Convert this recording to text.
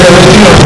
Agustín